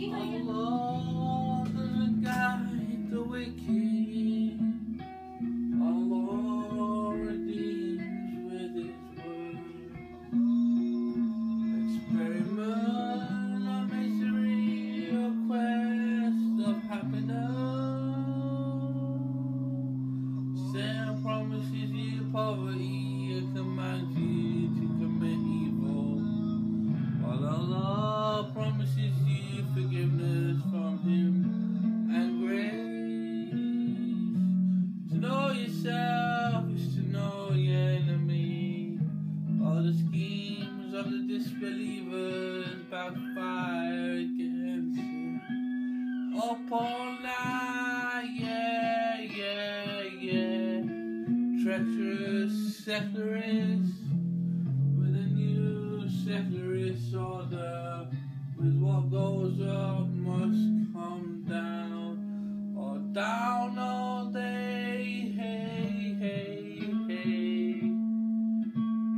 Oh Lord, guide the wicked. New secularist order. With what goes up must come down, or down all day. Hey, hey, hey.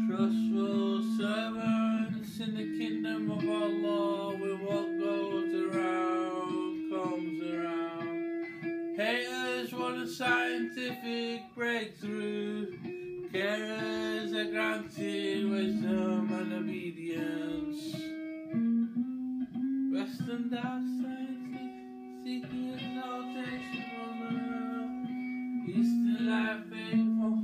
Trustful servants in the kingdom of Allah, with what goes around comes around. Haters want a scientific breakthrough. Granted wisdom and obedience. Western dark science seeking exaltation on earth. Eastern life faithful,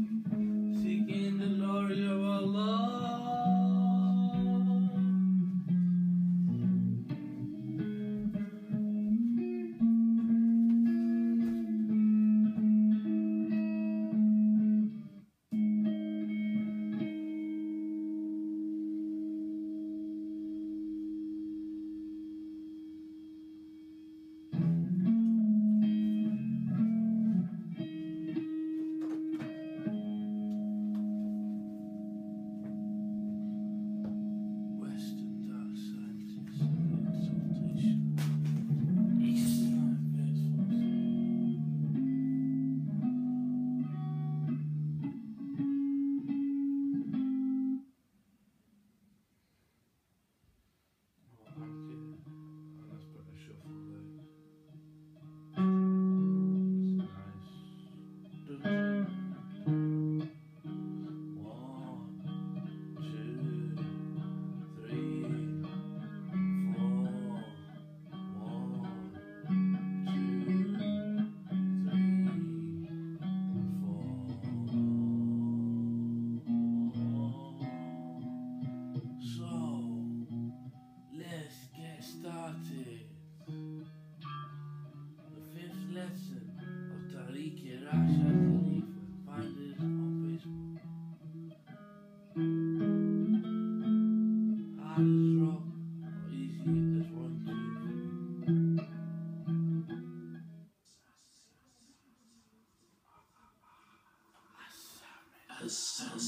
Assassin.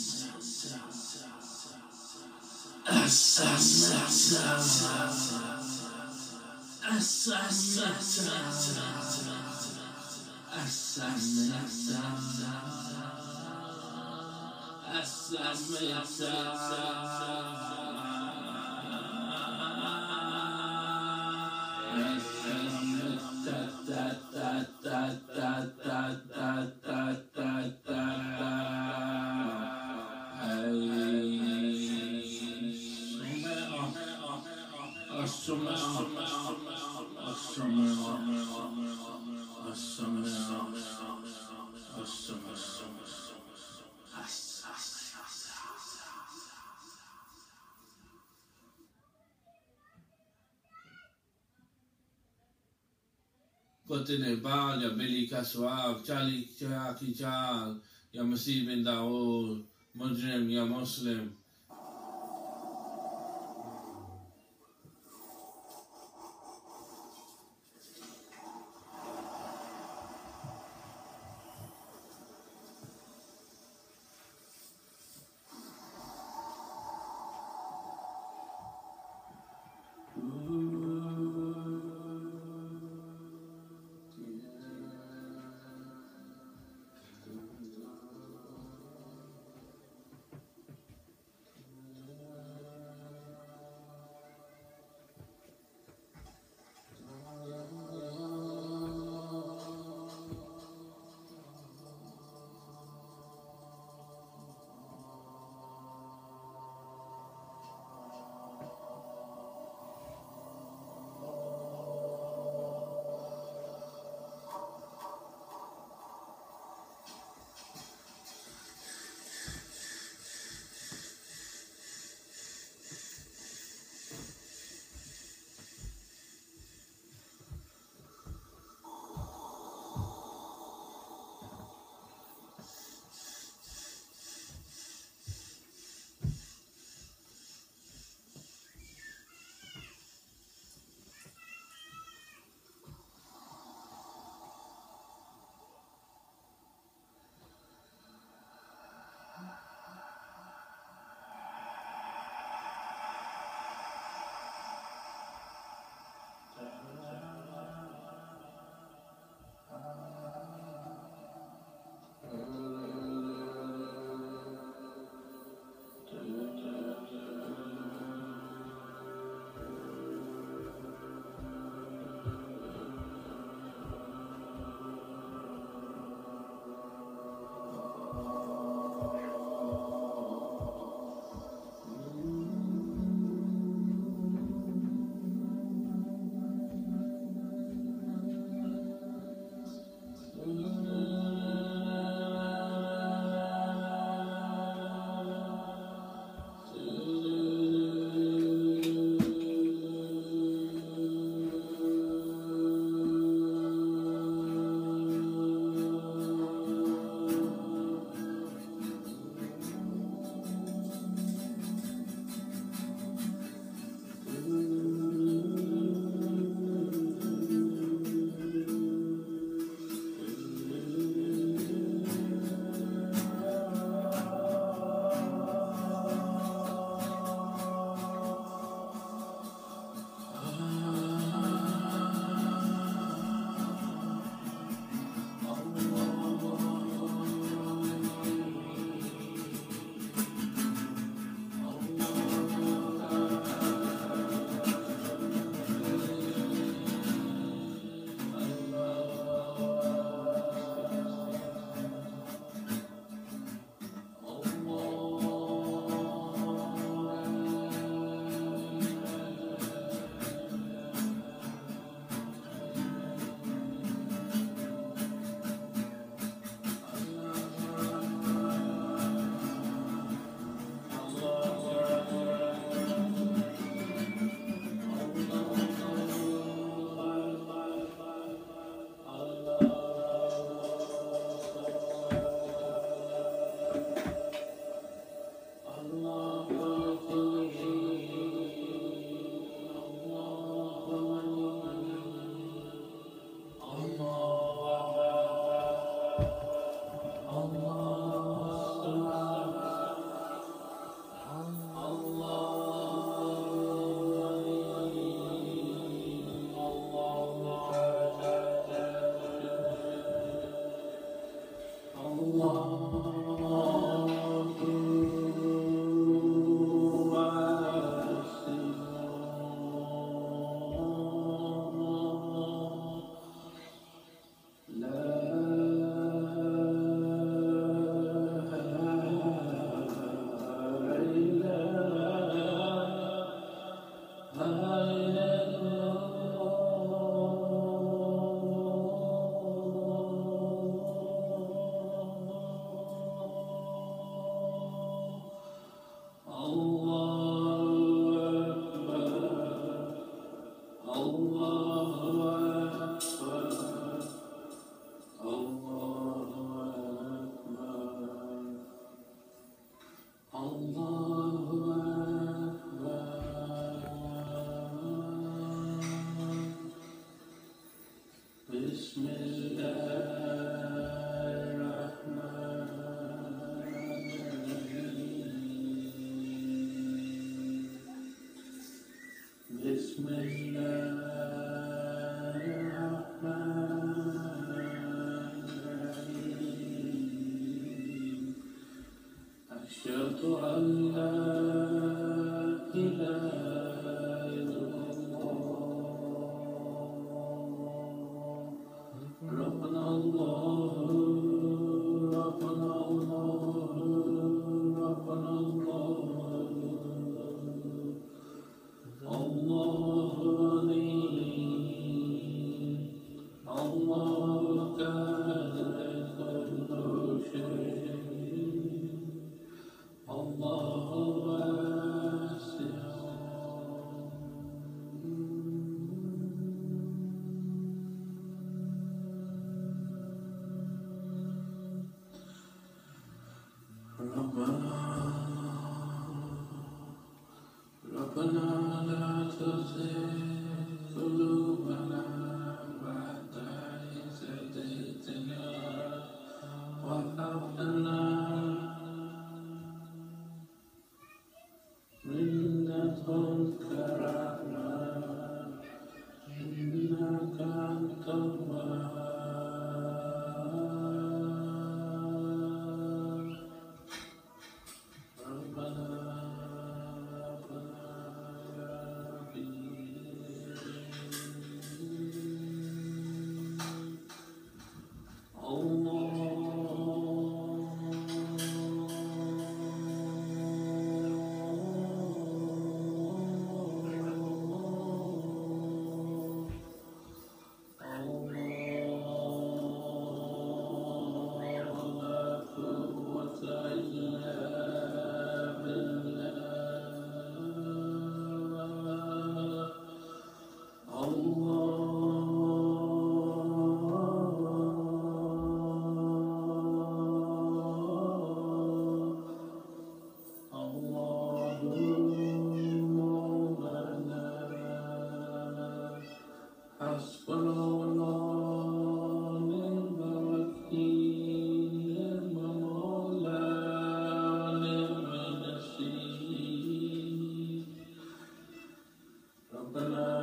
کوتن بال یا بیلی کا سواب چالی چاہ کی چال یا مسیح بن داود مجرم یا مسلم Allah. ظللت أن لا ربنا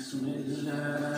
Bismillah.